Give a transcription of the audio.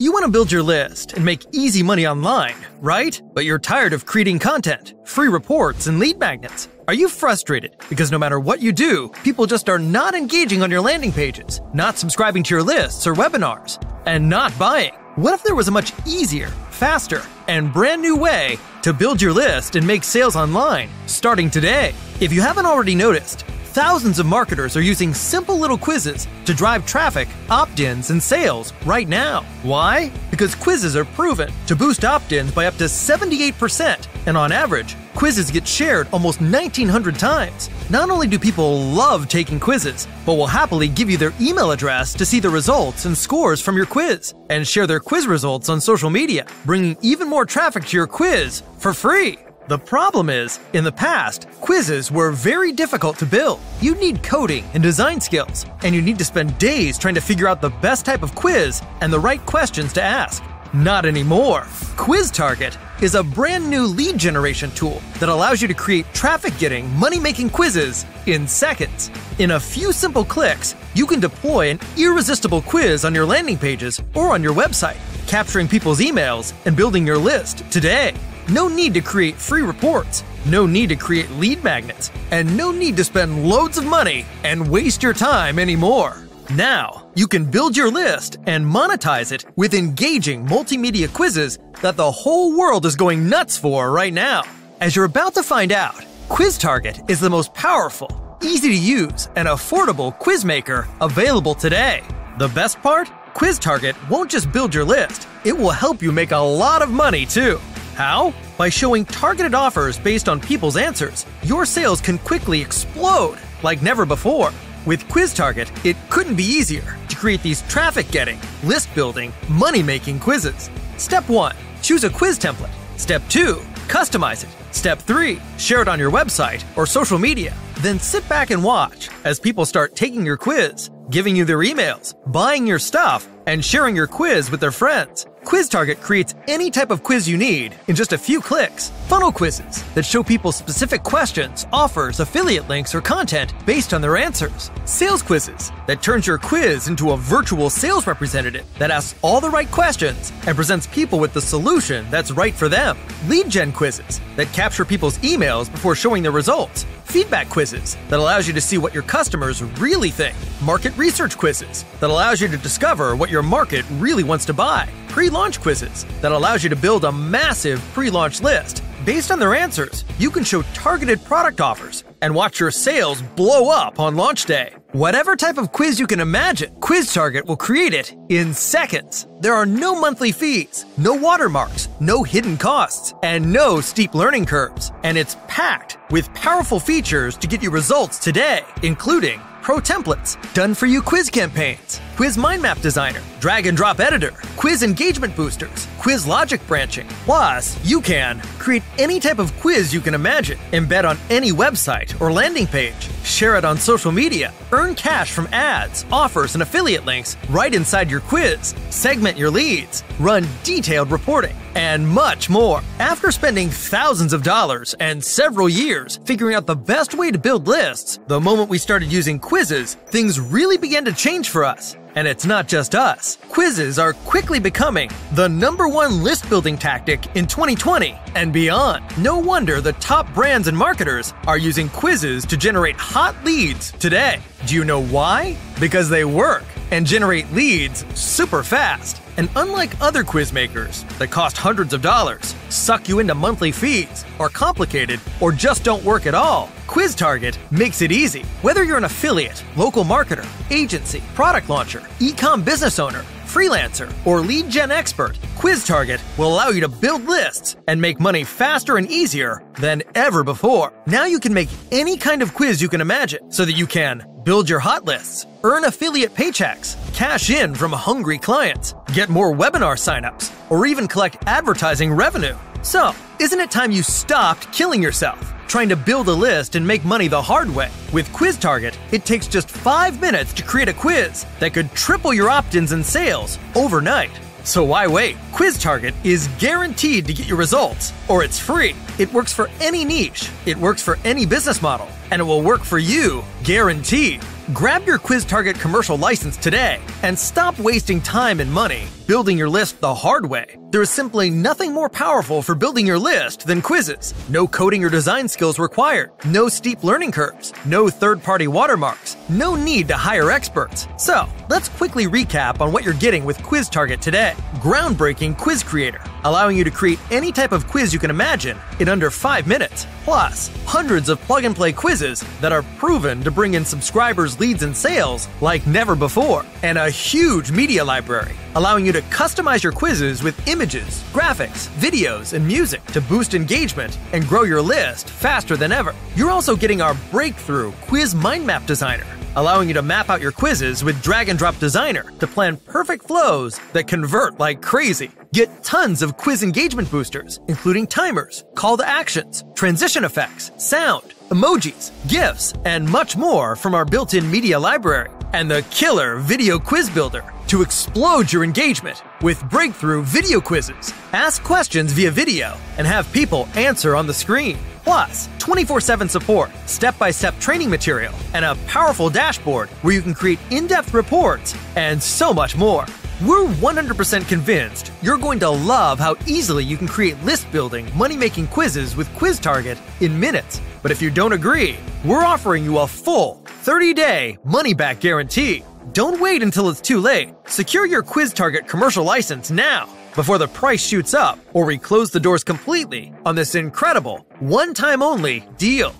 You want to build your list and make easy money online, right? But you're tired of creating content, free reports, and lead magnets. Are you frustrated because no matter what you do, people just are not engaging on your landing pages, not subscribing to your lists or webinars, and not buying? What if there was a much easier, faster, and brand new way to build your list and make sales online starting today? If you haven't already noticed, Thousands of marketers are using simple little quizzes to drive traffic, opt ins, and sales right now. Why? Because quizzes are proven to boost opt ins by up to 78%, and on average, quizzes get shared almost 1,900 times. Not only do people love taking quizzes, but will happily give you their email address to see the results and scores from your quiz, and share their quiz results on social media, bringing even more traffic to your quiz for free. The problem is, in the past, quizzes were very difficult to build. You need coding and design skills, and you need to spend days trying to figure out the best type of quiz and the right questions to ask. Not anymore. Quiz Target is a brand new lead generation tool that allows you to create traffic getting, money making quizzes in seconds. In a few simple clicks, you can deploy an irresistible quiz on your landing pages or on your website, capturing people's emails and building your list today. No need to create free reports, no need to create lead magnets, and no need to spend loads of money and waste your time anymore. Now, you can build your list and monetize it with engaging multimedia quizzes that the whole world is going nuts for right now. As you're about to find out, Quiz Target is the most powerful, easy to use, and affordable quiz maker available today. The best part? Quiz Target won't just build your list, it will help you make a lot of money too. How? By showing targeted offers based on people's answers, your sales can quickly explode like never before. With Quiz Target, it couldn't be easier to create these traffic getting, list building, money making quizzes. Step 1 Choose a quiz template. Step 2 Customize it. Step 3 Share it on your website or social media. Then sit back and watch as people start taking your quiz, giving you their emails, buying your stuff, and sharing your quiz with their friends. Quiz Target creates any type of quiz you need in just a few clicks. Funnel quizzes that show people specific questions, offers, affiliate links, or content based on their answers. Sales quizzes that turns your quiz into a virtual sales representative that asks all the right questions and presents people with the solution that's right for them. Lead gen quizzes that capture people's emails before showing their results feedback quizzes that allows you to see what your customers really think, market research quizzes that allows you to discover what your market really wants to buy, pre-launch quizzes that allows you to build a massive pre-launch list. Based on their answers, you can show targeted product offers and watch your sales blow up on launch day. Whatever type of quiz you can imagine, Quiz Target will create it in seconds. There are no monthly fees, no watermarks, no hidden costs, and no steep learning curves. And it's packed with powerful features to get you results today, including pro templates, done for you quiz campaigns, quiz mind map designer, drag and drop editor, quiz engagement boosters, quiz logic branching. Plus, you can create any type of quiz you can imagine, embed on any website or landing page, share it on social media, earn cash from ads, offers, and affiliate links right inside your quiz, segment your leads, run detailed reporting, and much more. After spending thousands of dollars and several years figuring out the best way to build lists, the moment we started using quizzes, things really began to change for us. And it's not just us. Quizzes are quickly becoming the number one list building tactic in 2020 and beyond. No wonder the top brands and marketers are using quizzes to generate hot leads today. Do you know why? Because they work and generate leads super fast. And unlike other quiz makers that cost hundreds of dollars, suck you into monthly fees, are complicated, or just don't work at all, Quiz Target makes it easy. Whether you're an affiliate, local marketer, agency, product launcher, e-com business owner, freelancer, or lead gen expert, Quiz Target will allow you to build lists and make money faster and easier than ever before. Now you can make any kind of quiz you can imagine so that you can build your hot lists, earn affiliate paychecks, cash in from hungry clients, get more webinar signups, or even collect advertising revenue. So, isn't it time you stopped killing yourself? Trying to build a list and make money the hard way. With Quiz Target, it takes just five minutes to create a quiz that could triple your opt ins and sales overnight. So why wait? Quiz Target is guaranteed to get your results, or it's free. It works for any niche, it works for any business model, and it will work for you, guaranteed. Grab your Quiz Target commercial license today and stop wasting time and money building your list the hard way. There is simply nothing more powerful for building your list than quizzes. No coding or design skills required, no steep learning curves, no third party watermarks, no need to hire experts. So, let's quickly recap on what you're getting with Quiz Target today. Groundbreaking quiz creator, allowing you to create any type of quiz you can imagine in under five minutes. Plus, hundreds of plug and play quizzes that are proven to bring in subscribers, leads, and sales like never before. And a huge media library, allowing you to customize your quizzes with images, graphics, videos, and music to boost engagement and grow your list faster than ever. You're also getting our breakthrough Quiz Mind Map Designer, allowing you to map out your quizzes with Drag and Drop Designer to plan perfect flows that convert like crazy. Get tons of quiz engagement boosters, including timers, call to actions, transition effects, sound, emojis, GIFs, and much more from our built in media library. And the killer Video Quiz Builder to explode your engagement with breakthrough video quizzes. Ask questions via video and have people answer on the screen. Plus, 24 7 support, step by step training material, and a powerful dashboard where you can create in depth reports and so much more. We're 100% convinced you're going to love how easily you can create list building, money making quizzes with Quiz Target in minutes. But if you don't agree, we're offering you a full 30 day money back guarantee. Don't wait until it's too late. Secure your Quiz Target commercial license now before the price shoots up or we close the doors completely on this incredible, one time only deal.